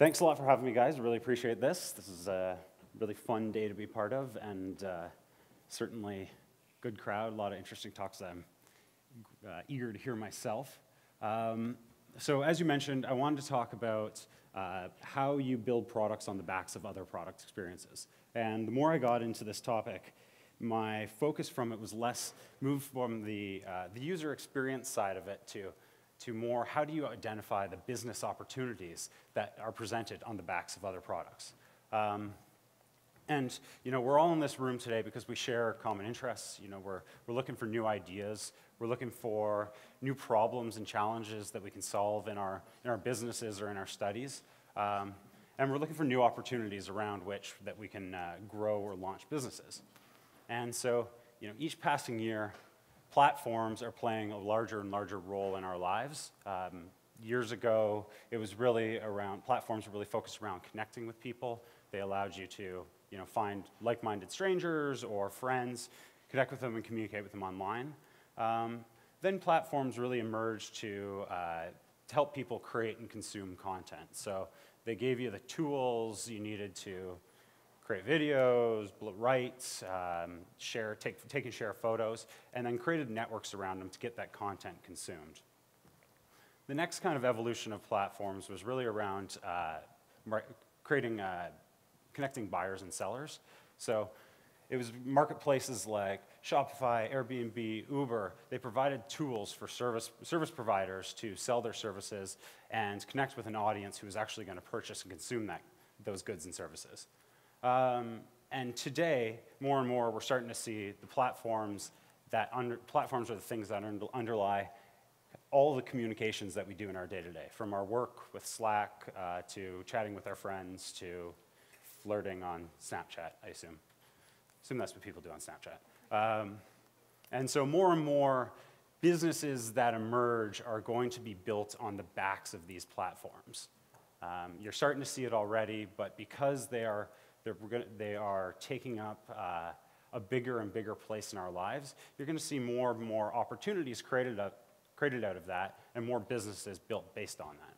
Thanks a lot for having me, guys. Really appreciate this. This is a really fun day to be part of, and uh, certainly good crowd, a lot of interesting talks I'm uh, eager to hear myself. Um, so as you mentioned, I wanted to talk about uh, how you build products on the backs of other product experiences. And the more I got into this topic, my focus from it was less moved from the, uh, the user experience side of it to, to more how do you identify the business opportunities that are presented on the backs of other products. Um, and you know, we're all in this room today because we share common interests. You know, we're, we're looking for new ideas. We're looking for new problems and challenges that we can solve in our, in our businesses or in our studies. Um, and we're looking for new opportunities around which that we can uh, grow or launch businesses. And so, you know, each passing year, platforms are playing a larger and larger role in our lives. Um, years ago, it was really around, platforms were really focused around connecting with people. They allowed you to you know, find like-minded strangers or friends, connect with them and communicate with them online. Um, then platforms really emerged to, uh, to help people create and consume content. So they gave you the tools you needed to create videos, write, um, share, take, take and share photos, and then created networks around them to get that content consumed. The next kind of evolution of platforms was really around uh, creating uh, connecting buyers and sellers. So it was marketplaces like Shopify, Airbnb, Uber. They provided tools for service, service providers to sell their services and connect with an audience who was actually going to purchase and consume that, those goods and services. Um, and today, more and more, we're starting to see the platforms that under, platforms are the things that under, underlie all the communications that we do in our day to day, from our work with Slack uh, to chatting with our friends to flirting on Snapchat, I assume. assume that's what people do on Snapchat. Um, and so more and more businesses that emerge are going to be built on the backs of these platforms. Um, you're starting to see it already, but because they are, they are taking up uh, a bigger and bigger place in our lives, you're going to see more and more opportunities created, up, created out of that and more businesses built based on that.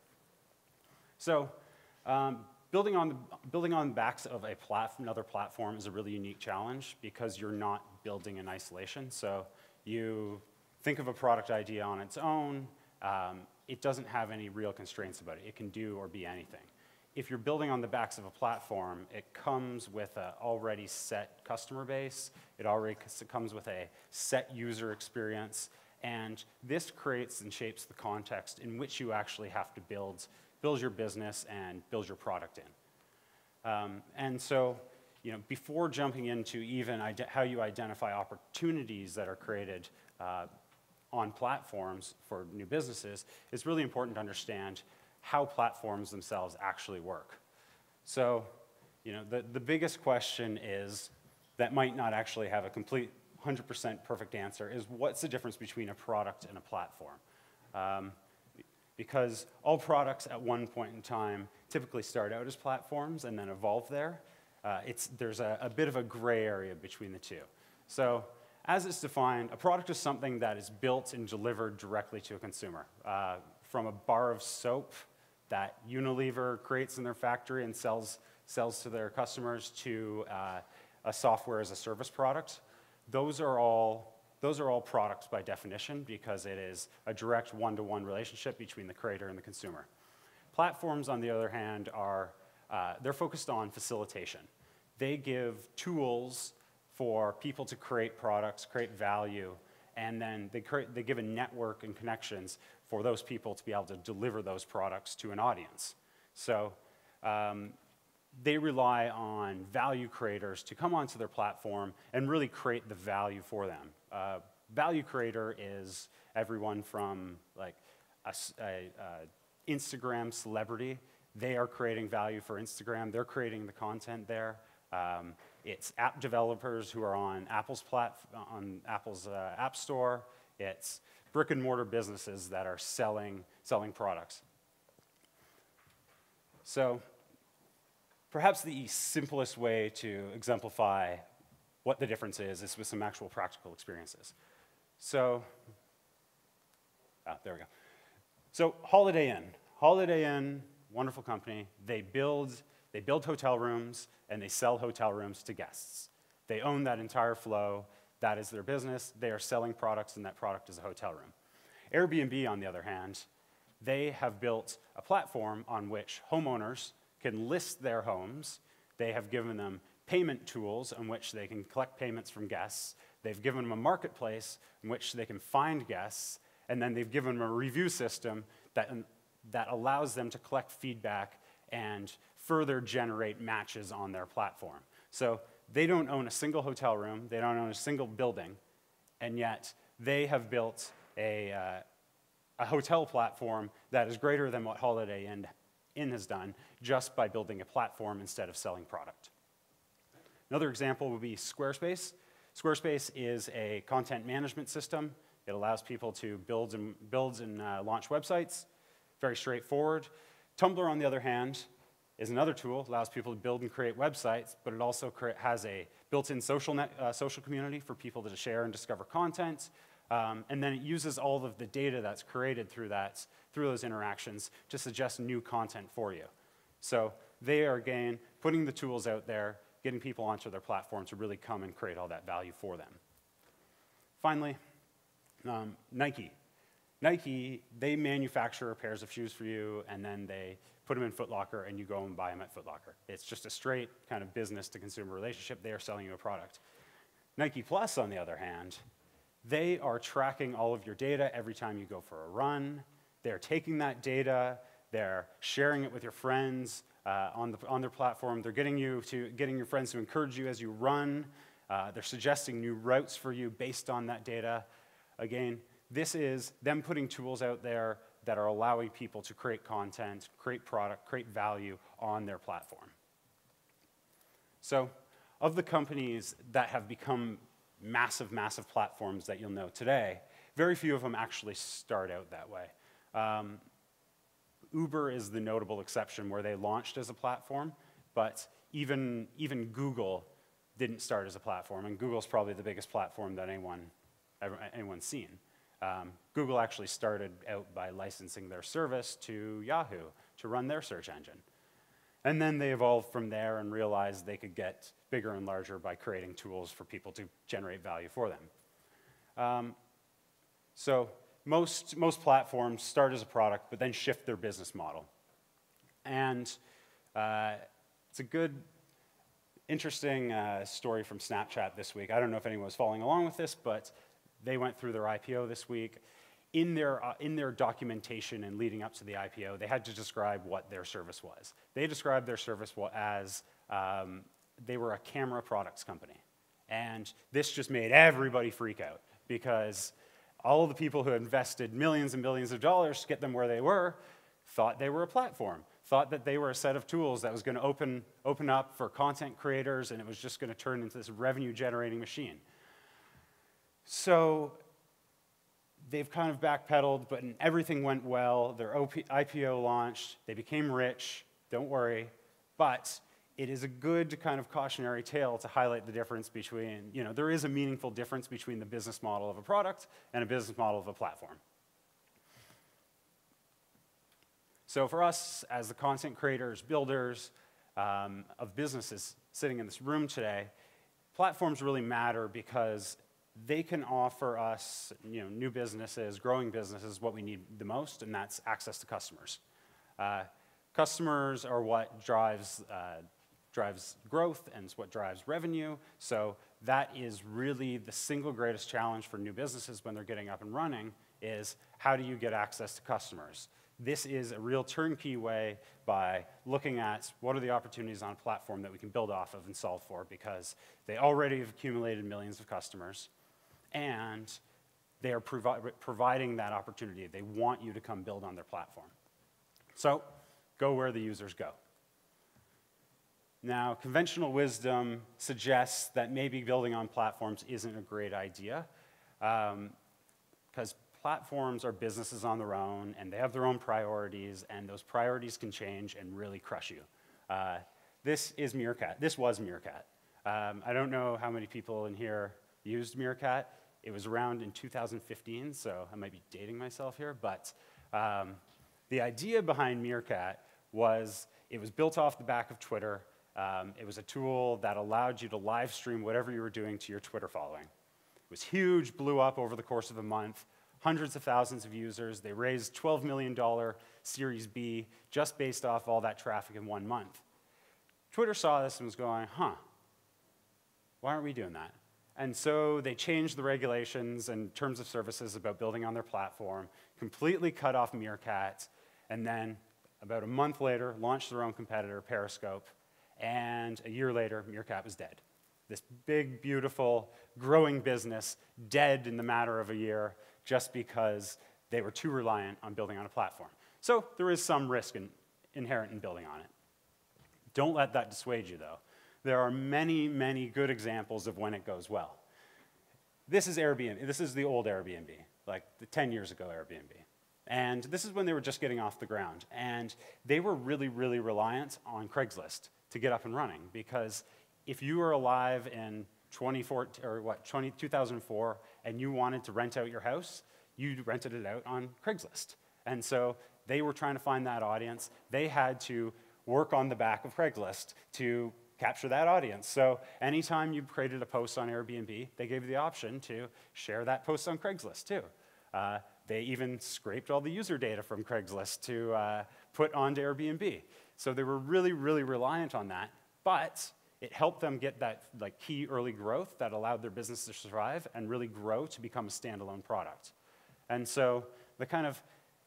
So um, building on the, building on the backs of a plat another platform is a really unique challenge because you're not building in isolation. So you think of a product idea on its own. Um, it doesn't have any real constraints about it. It can do or be anything. If you're building on the backs of a platform, it comes with an already set customer base. It already comes with a set user experience. And this creates and shapes the context in which you actually have to build build your business and build your product in. Um, and so, you know, before jumping into even how you identify opportunities that are created uh, on platforms for new businesses, it's really important to understand how platforms themselves actually work. So, you know, the, the biggest question is that might not actually have a complete 100% perfect answer is what's the difference between a product and a platform? Um, because all products at one point in time typically start out as platforms and then evolve there. Uh, it's, there's a, a, bit of a gray area between the two. So as it's defined, a product is something that is built and delivered directly to a consumer. Uh, from a bar of soap that Unilever creates in their factory and sells, sells to their customers to uh, a software as a service product, those are all those are all products by definition because it is a direct one-to-one -one relationship between the creator and the consumer. Platforms, on the other hand, are uh, they're focused on facilitation. They give tools for people to create products, create value, and then they, give a network and connections for those people to be able to deliver those products to an audience. So um, they rely on value creators to come onto their platform and really create the value for them. Uh, value creator is everyone from like a, a, a Instagram celebrity. They are creating value for Instagram. They're creating the content there. Um, it's app developers who are on Apple's plat on Apple's uh, App Store. It's brick and mortar businesses that are selling selling products. So Perhaps the simplest way to exemplify what the difference is is with some actual practical experiences. So, ah, there we go. So Holiday Inn. Holiday Inn, wonderful company. They build, they build hotel rooms and they sell hotel rooms to guests. They own that entire flow. That is their business. They are selling products, and that product is a hotel room. Airbnb, on the other hand, they have built a platform on which homeowners can list their homes. They have given them payment tools on which they can collect payments from guests. They've given them a marketplace in which they can find guests. And then they've given them a review system that, that allows them to collect feedback and further generate matches on their platform. So they don't own a single hotel room, they don't own a single building, and yet they have built a, uh, a hotel platform that is greater than what Holiday Inn, Inn has done just by building a platform instead of selling product. Another example would be Squarespace. Squarespace is a content management system. It allows people to build and, build and uh, launch websites. Very straightforward. Tumblr, on the other hand, is another tool, allows people to build and create websites, but it also has a built-in social, uh, social community for people to share and discover content. Um, and then it uses all of the data that's created through that, through those interactions to suggest new content for you. So they are, again, putting the tools out there, getting people onto their platform to really come and create all that value for them. Finally, um, Nike. Nike, they manufacture pairs of shoes for you, and then they put them in Footlocker, and you go and buy them at Footlocker. It's just a straight kind of business to consumer relationship. They are selling you a product. Nike Plus, on the other hand, they are tracking all of your data every time you go for a run. They're taking that data, they're sharing it with your friends uh, on, the, on their platform. They're getting, you to, getting your friends to encourage you as you run. Uh, they're suggesting new routes for you based on that data. Again, this is them putting tools out there that are allowing people to create content, create product, create value on their platform. So, of the companies that have become massive, massive platforms that you'll know today, very few of them actually start out that way. Um, Uber is the notable exception where they launched as a platform, but even, even Google didn't start as a platform, and Google's probably the biggest platform that anyone, anyone's seen. Um, Google actually started out by licensing their service to Yahoo to run their search engine. And then they evolved from there and realized they could get bigger and larger by creating tools for people to generate value for them. Um, so most, most platforms start as a product, but then shift their business model. And uh, it's a good, interesting uh, story from Snapchat this week. I don't know if anyone was following along with this, but they went through their IPO this week. In their, uh, in their documentation and leading up to the IPO, they had to describe what their service was. They described their service as um, they were a camera products company. And this just made everybody freak out because all the people who invested millions and millions of dollars to get them where they were thought they were a platform, thought that they were a set of tools that was going to open, open up for content creators and it was just going to turn into this revenue generating machine. So they've kind of backpedaled, but everything went well. Their OP IPO launched, they became rich, don't worry. But it is a good kind of cautionary tale to highlight the difference between, you know, there is a meaningful difference between the business model of a product and a business model of a platform. So for us, as the content creators, builders um, of businesses sitting in this room today, platforms really matter because they can offer us you know, new businesses, growing businesses, what we need the most, and that's access to customers. Uh, customers are what drives, uh, drives growth and what drives revenue. So that is really the single greatest challenge for new businesses when they're getting up and running is how do you get access to customers? This is a real turnkey way by looking at what are the opportunities on a platform that we can build off of and solve for because they already have accumulated millions of customers and they are provi providing that opportunity. They want you to come build on their platform. So go where the users go. Now, conventional wisdom suggests that maybe building on platforms isn't a great idea because um, platforms are businesses on their own and they have their own priorities, and those priorities can change and really crush you. Uh, this is Meerkat. This was Meerkat. Um, I don't know how many people in here used Meerkat. It was around in 2015, so I might be dating myself here, but um, the idea behind Meerkat was it was built off the back of Twitter. Um, it was a tool that allowed you to live stream whatever you were doing to your Twitter following. It was huge, blew up over the course of a month, hundreds of thousands of users. They raised $12 million Series B just based off all that traffic in one month. Twitter saw this and was going, huh, why aren't we doing that? And so they changed the regulations and terms of services about building on their platform, completely cut off Meerkat, and then about a month later, launched their own competitor, Periscope, and a year later, Meerkat was dead. This big, beautiful, growing business, dead in the matter of a year, just because they were too reliant on building on a platform. So there is some risk in, inherent in building on it. Don't let that dissuade you, though. There are many, many good examples of when it goes well. This is Airbnb. This is the old Airbnb, like the 10 years ago Airbnb. And this is when they were just getting off the ground. And they were really, really reliant on Craigslist to get up and running because if you were alive in 2014 or what 20, 2004 and you wanted to rent out your house, you rented it out on Craigslist. And so they were trying to find that audience. They had to work on the back of Craigslist to capture that audience. So anytime you created a post on Airbnb, they gave you the option to share that post on Craigslist too. Uh, they even scraped all the user data from Craigslist to uh, put onto Airbnb. So they were really, really reliant on that. But it helped them get that like key early growth that allowed their business to survive and really grow to become a standalone product. And so the kind of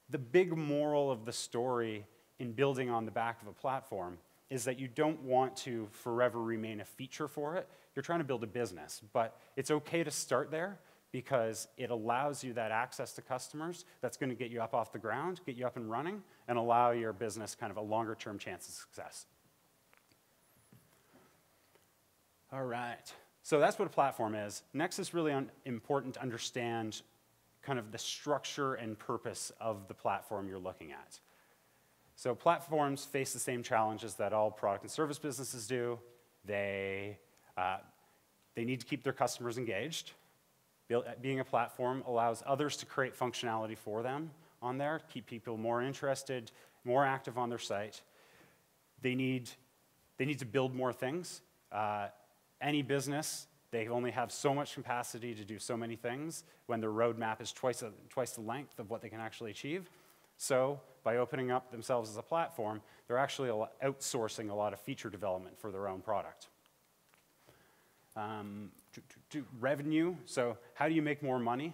the big moral of the story in building on the back of a platform is that you don't want to forever remain a feature for it. You're trying to build a business, but it's okay to start there because it allows you that access to customers that's going to get you up off the ground, get you up and running, and allow your business kind of a longer term chance of success. All right. So that's what a platform is. Next is really important to understand kind of the structure and purpose of the platform you're looking at. So platforms face the same challenges that all product and service businesses do. They, uh, they need to keep their customers engaged. Being a platform allows others to create functionality for them on there, keep people more interested, more active on their site. They need, they need to build more things. Uh, any business, they only have so much capacity to do so many things when their roadmap is twice, a, twice the length of what they can actually achieve. So by opening up themselves as a platform, they're actually outsourcing a lot of feature development for their own product. Um, to, to, to revenue, so how do you make more money?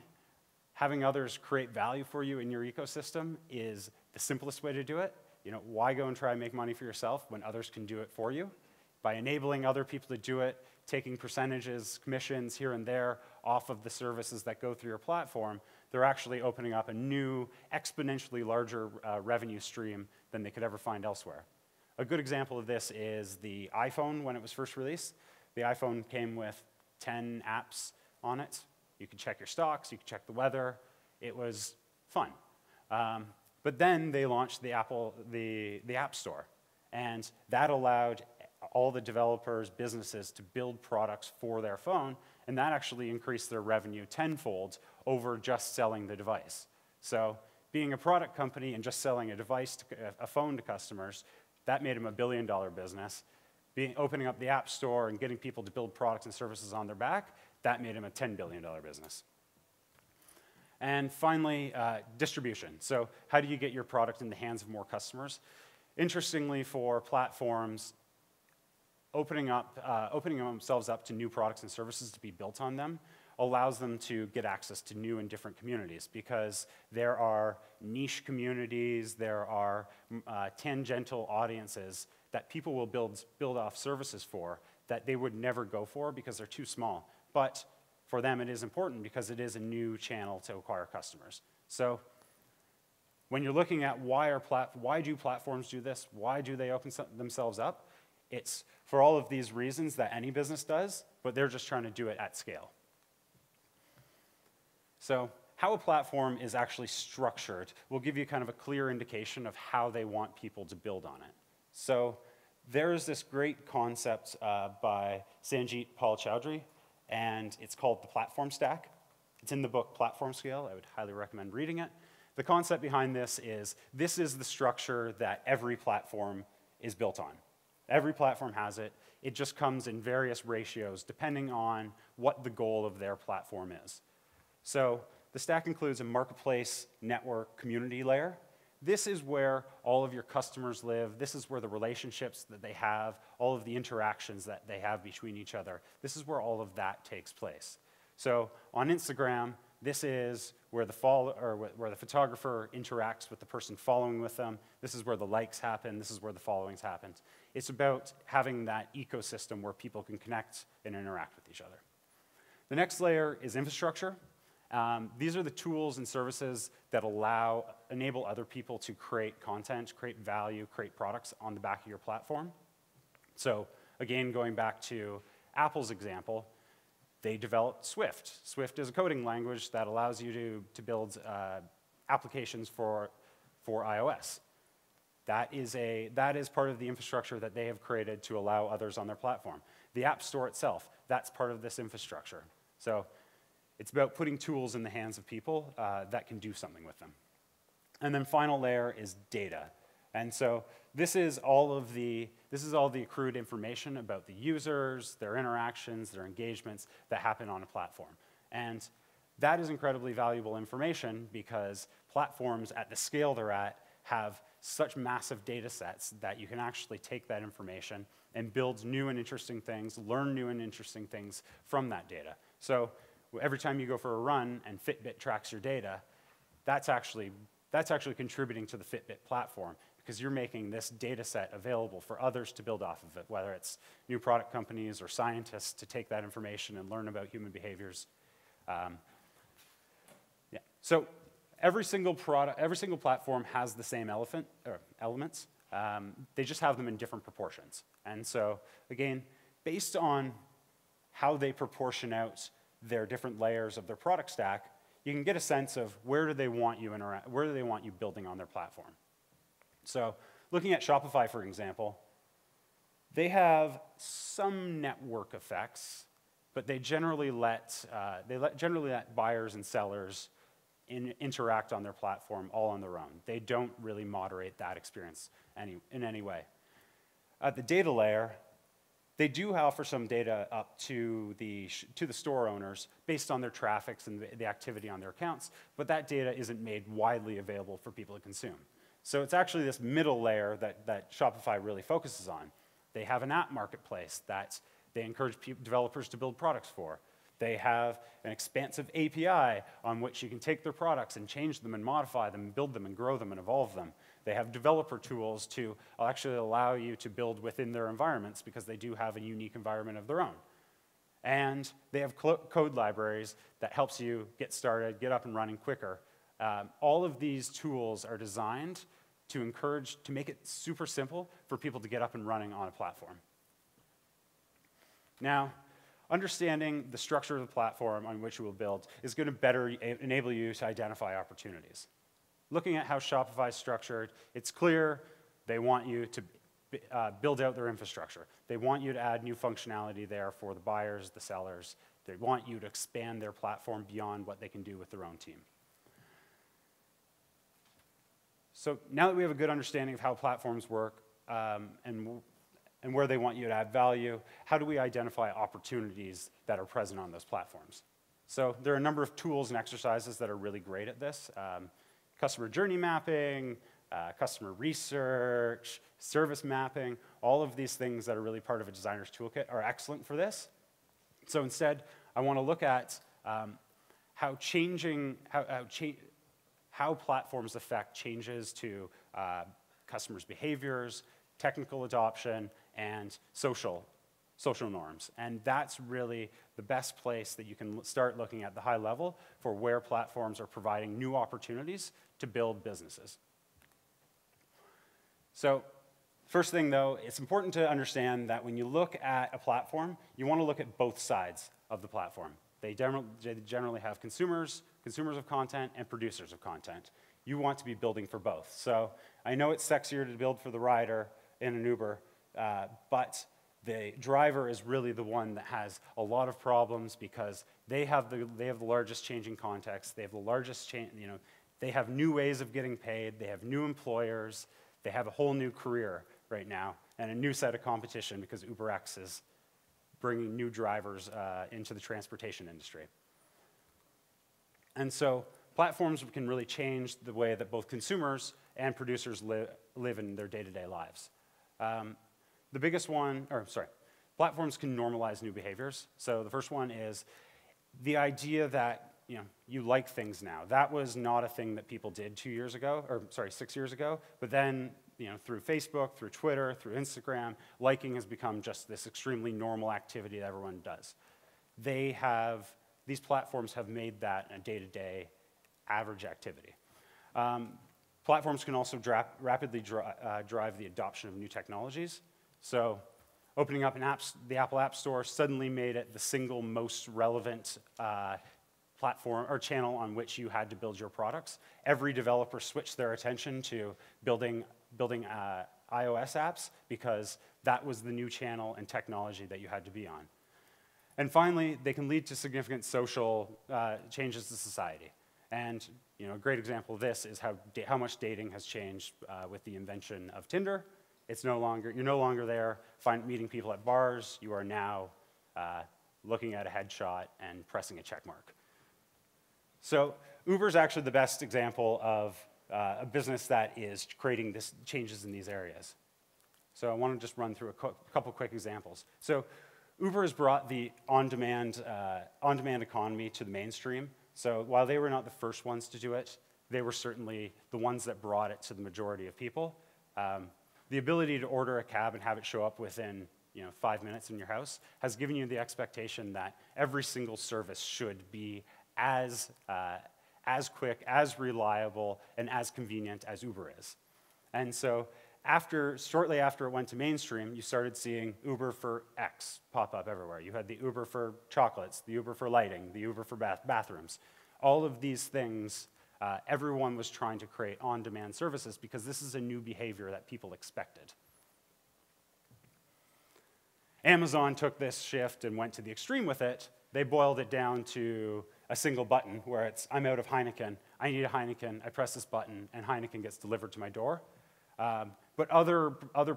Having others create value for you in your ecosystem is the simplest way to do it. You know, why go and try and make money for yourself when others can do it for you? By enabling other people to do it, taking percentages, commissions here and there off of the services that go through your platform, they're actually opening up a new, exponentially larger uh, revenue stream than they could ever find elsewhere. A good example of this is the iPhone when it was first released. The iPhone came with 10 apps on it. You could check your stocks, you could check the weather. It was fun. Um, but then they launched the Apple, the, the App Store. And that allowed all the developers, businesses to build products for their phone, and that actually increased their revenue tenfold over just selling the device. So being a product company and just selling a device, to, a phone to customers, that made them a billion dollar business being, opening up the App Store and getting people to build products and services on their back, that made him a $10 billion business. And finally, uh, distribution. So how do you get your product in the hands of more customers? Interestingly, for platforms, opening, up, uh, opening themselves up to new products and services to be built on them allows them to get access to new and different communities because there are niche communities, there are uh, tangential audiences that people will build, build off services for that they would never go for because they're too small. But for them, it is important because it is a new channel to acquire customers. So when you're looking at why, are plat- why do platforms do this, why do they open themselves up, it's for all of these reasons that any business does, but they're just trying to do it at scale. So how a platform is actually structured will give you kind of a clear indication of how they want people to build on it. So there's this great concept uh, by Sangeet Paul Choudary, and it's called the platform stack. It's in the book Platform Scale. I would highly recommend reading it. The concept behind this is this is the structure that every platform is built on. Every platform has it. It just comes in various ratios depending on what the goal of their platform is. So the stack includes a marketplace, network, community layer. This is where all of your customers live. This is where the relationships that they have, all of the interactions that they have between each other. This is where all of that takes place. So on Instagram, this is where the, follow, or where the photographer interacts with the person following with them. This is where the likes happen. This is where the followings happen. It's about having that ecosystem where people can connect and interact with each other. The next layer is infrastructure. Um, these are the tools and services that allow, enable other people to create content, create value, create products on the back of your platform. So again, going back to Apple's example, they developed Swift. Swift is a coding language that allows you to, to build uh, applications for, for iOS. That is, a, that is part of the infrastructure that they have created to allow others on their platform. The App Store itself, that's part of this infrastructure. So it's about putting tools in the hands of people uh, that can do something with them. And then final layer is data. And so this is all of the this is all the accrued information about the users, their interactions, their engagements that happen on a platform. And that is incredibly valuable information because platforms at the scale they're at have such massive data sets that you can actually take that information and build new and interesting things, learn new and interesting things from that data. So every time you go for a run and Fitbit tracks your data, that's actually, that's actually contributing to the Fitbit platform because you're making this data set available for others to build off of it, whether it's new product companies or scientists to take that information and learn about human behaviors. Um, yeah. So every single product, every single platform has the same elephant, elements. Um, they just have them in different proportions. And so, again, based on how they proportion out their different layers of their product stack, you can get a sense of where do they want you where do they want you building on their platform. So looking at Shopify, for example, they have some network effects, but they generally let, uh, they let, generally let buyers and sellers in, interact on their platform all on their own. They don't really moderate that experience any, in any way. At the data layer, they do offer some data up to the, to the store owners based on their traffics and the, the activity on their accounts, but that data isn't made widely available for people to consume. So it's actually this middle layer that, that Shopify really focuses on. They have an app marketplace that they encourage developers to build products for. They have an expansive API on which you can take their products and change them and modify them, build them and grow them and evolve them. They have developer tools to uh, actually allow you to build within their environments because they do have a unique environment of their own. And they have code libraries that helps you get started, get up and running quicker, um, all of these tools are designed to encourage, to make it super simple for people to get up and running on a platform. Now, understanding the structure of the platform on which you will build is going to better enable you to identify opportunities. Looking at how Shopify is structured, it's clear they want you to uh, build out their infrastructure. They want you to add new functionality there for the buyers, the sellers. They want you to expand their platform beyond what they can do with their own team. So now that we have a good understanding of how platforms work um, and, and where they want you to add value, how do we identify opportunities that are present on those platforms? So there are a number of tools and exercises that are really great at this. Um, customer journey mapping, uh, customer research, service mapping, all of these things that are really part of a designer's toolkit are excellent for this. So instead, I want to look at um, how changing, how, how how platforms affect changes to uh, customers' behaviors, technical adoption, and social, social norms. And that's really the best place that you can start looking at the high level for where platforms are providing new opportunities to build businesses. So First thing, though, it's important to understand that when you look at a platform, you want to look at both sides of the platform. They, generally have consumers, consumers of content, and producers of content. You want to be building for both. So I know it's sexier to build for the rider in an Uber, uh, but the driver is really the one that has a lot of problems because they have the, they have the largest changing context. They have the largest change, you know, They have new ways of getting paid, they have new employers, they have a whole new career right now, and a new set of competition because UberX is bringing new drivers uh, into the transportation industry. And so platforms can really change the way that both consumers and producers li live in their day-to-day -day lives. Um, the biggest one, or sorry, platforms can normalize new behaviors. So the first one is the idea that you know you like things now. That was not a thing that people did two years ago, or sorry, six years ago. But then you know through Facebook, through Twitter, through Instagram, liking has become just this extremely normal activity that everyone does. They have these platforms have made that a day-to-day average activity. Um, platforms can also rapidly dri uh, drive the adoption of new technologies. So opening up an apps, the Apple App Store suddenly made it the single most relevant uh, platform or channel on which you had to build your products. Every developer switched their attention to building, building uh, iOS apps because that was the new channel and technology that you had to be on. And finally, they can lead to significant social uh, changes to society. And you know, a great example of this is how, how much dating has changed uh, with the invention of Tinder. It's no longer, you're no longer there find, meeting people at bars. You are now uh, looking at a headshot and pressing a check mark. So Uber is actually the best example of uh, a business that is creating this changes in these areas. So I want to just run through a couple quick examples. So Uber has brought the on-demand uh, on-demand economy to the mainstream. So while they were not the first ones to do it, they were certainly the ones that brought it to the majority of people. Um, the ability to order a cab and have it show up within you know, five minutes in your house has given you the expectation that every single service should be as, uh, as quick, as reliable, and as convenient as Uber is. And so after, shortly after it went to mainstream, you started seeing Uber for X pop up everywhere. You had the Uber for chocolates, the Uber for lighting, the Uber for bath bathrooms. All of these things, uh, everyone was trying to create on-demand services because this is a new behavior that people expected. Amazon took this shift and went to the extreme with it. They boiled it down to a single button where it's, I'm out of Heineken, I need a Heineken, I press this button, and Heineken gets delivered to my door. Um, but other, other,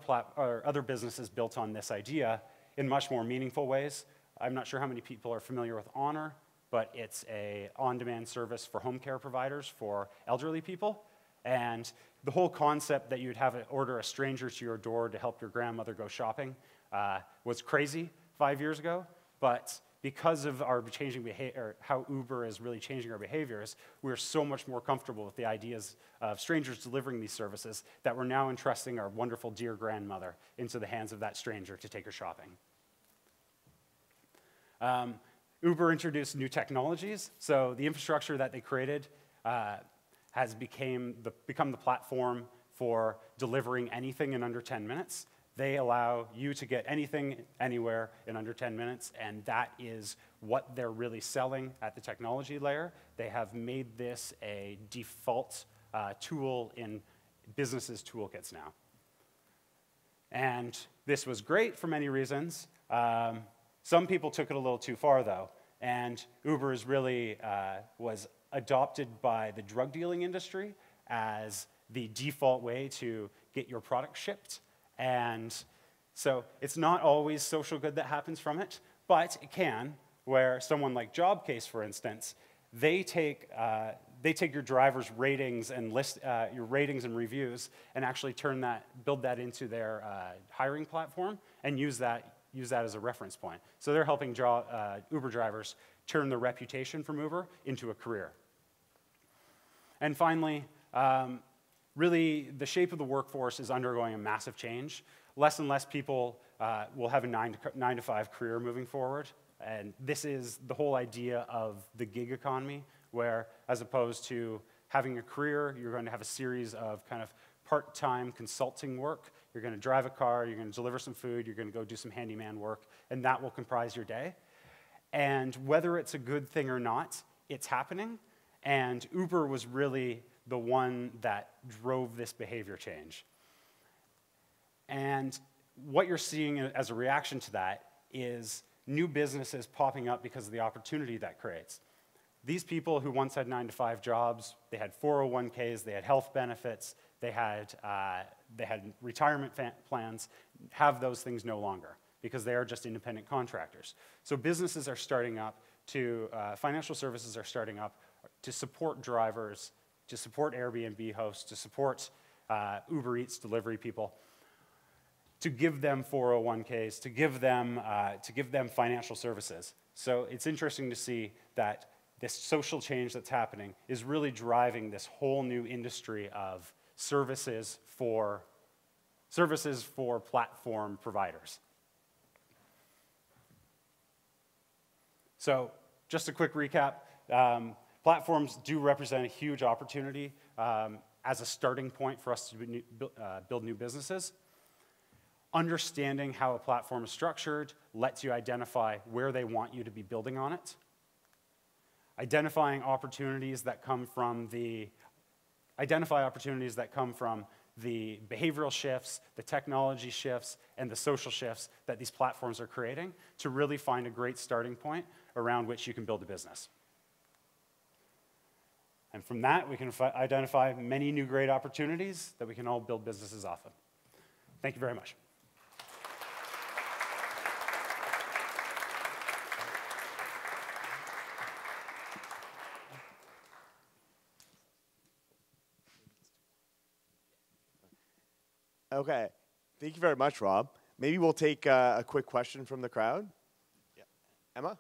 other businesses built on this idea in much more meaningful ways. I'm not sure how many people are familiar with Honor, but it's a on-demand service for home care providers for elderly people. And the whole concept that you'd have order a stranger to your door to help your grandmother go shopping uh, was crazy five years ago, but because of our changing behavior, how Uber is really changing our behaviors, we're so much more comfortable with the ideas of strangers delivering these services that we're now entrusting our wonderful dear grandmother into the hands of that stranger to take her shopping. Um, Uber introduced new technologies, so the infrastructure that they created uh, has became the, become the platform for delivering anything in under 10 minutes. They allow you to get anything anywhere in under 10 minutes, and that is what they're really selling at the technology layer. They have made this a default uh, tool in businesses' toolkits now. And this was great for many reasons. Um, some people took it a little too far, though, and Uber is really uh, was adopted by the drug dealing industry as the default way to get your product shipped. And so it's not always social good that happens from it, but it can, where someone like Jobcase, for instance, they take, uh, they take your driver's ratings and list uh, your ratings and reviews and actually turn that, build that into their uh, hiring platform and use that, use that as a reference point. So they're helping uh, Uber drivers turn their reputation from Uber into a career. And finally, um, really the shape of the workforce is undergoing a massive change. Less and less people uh, will have a nine to, nine to five career moving forward. And this is the whole idea of the gig economy, where as opposed to having a career, you're going to have a series of kind of part time consulting work. You're going to drive a car, you're going to deliver some food, you're going to go do some handyman work, and that will comprise your day. And whether it's a good thing or not, it's happening. And Uber was really the one that drove this behavior change. And what you're seeing as a reaction to that is new businesses popping up because of the opportunity that creates. These people who once had nine to five jobs, they had 401ks, they had health benefits, they had, uh, they had retirement plans, have those things no longer because they are just independent contractors. So businesses are starting up to, uh, financial services are starting up to support drivers, to support Airbnb hosts, to support uh, Uber Eats delivery people, to give them 401ks, to give them, uh, to give them financial services. So it's interesting to see that this social change that's happening is really driving this whole new industry of services for, services for platform providers. So just a quick recap. Um, platforms do represent a huge opportunity um, as a starting point for us to uh, build new businesses. Understanding how a platform is structured lets you identify where they want you to be building on it. Identifying opportunities that come from the identify opportunities that come from the behavioral shifts, the technology shifts, and the social shifts that these platforms are creating to really find a great starting point around which you can build a business. And from that, we can identify many new great opportunities that we can all build businesses off of. Thank you very much. Okay. Thank you very much, Rob. Maybe we'll take uh, a quick question from the crowd. Yeah. Emma?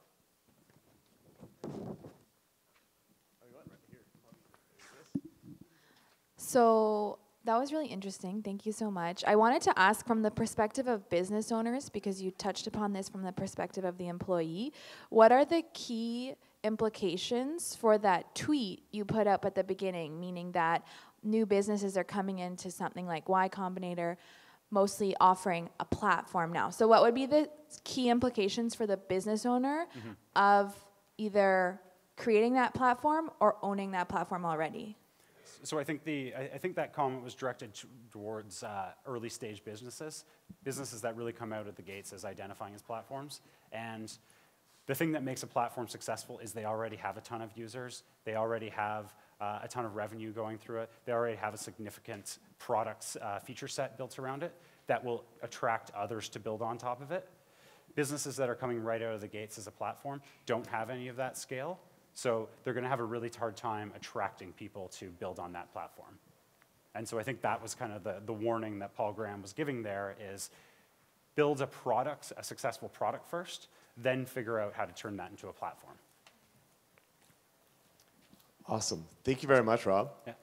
So that was really interesting. Thank you so much. I wanted to ask from the perspective of business owners, because you touched upon this from the perspective of the employee, what are the key implications for that tweet you put up at the beginning, meaning that new businesses are coming into something like Y Combinator, mostly offering a platform now. So, what would be the key implications for the business owner mm-hmm. of either creating that platform or owning that platform already? So I think the I think that comment was directed towards uh, early stage businesses, businesses that really come out of the gates as identifying as platforms, and the thing that makes a platform successful is they already have a ton of users, they already have uh, a ton of revenue going through it. They already have a significant product uh, feature set built around it that will attract others to build on top of it. Businesses that are coming right out of the gates as a platform don't have any of that scale, so they're going to have a really hard time attracting people to build on that platform. And so I think that was kind of the, the warning that Paul Graham was giving there is build a product, a successful product first, then figure out how to turn that into a platform. Awesome. Thank you very much, Rob. Yeah.